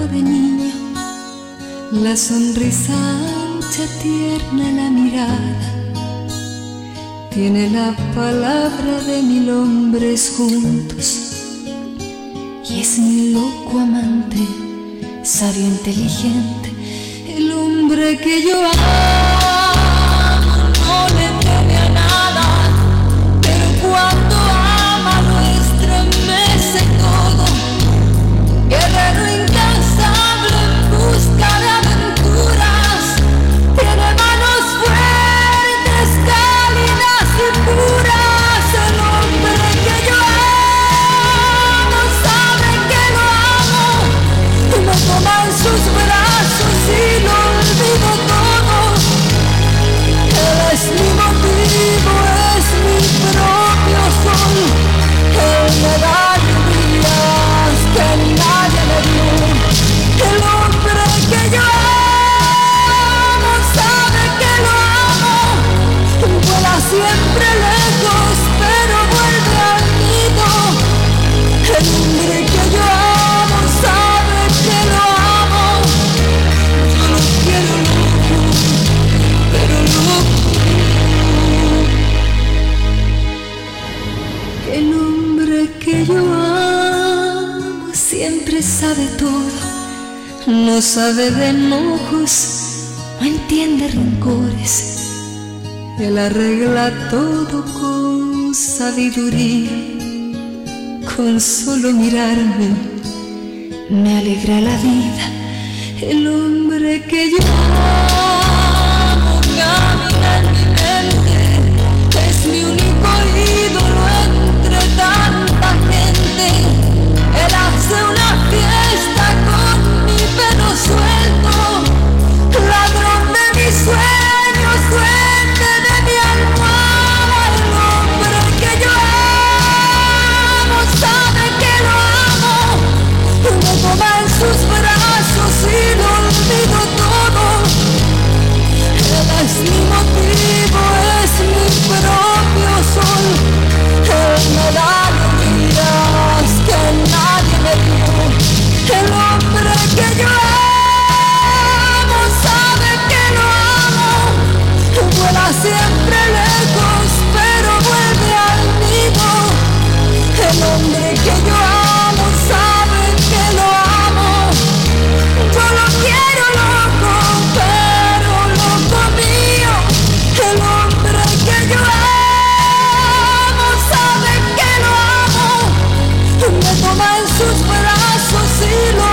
de niño, la sonrisa ancha, tierna, la mirada. Tiene la palabra de mil hombres juntos y es mi loco amante, sabio inteligente, el hombre que yo amo. yo amo siempre sabe todo, no sabe de enojos, no entiende rencores, él arregla todo con sabiduría, con solo mirarme me alegra la vida, el hombre que yo amo. Tranquilo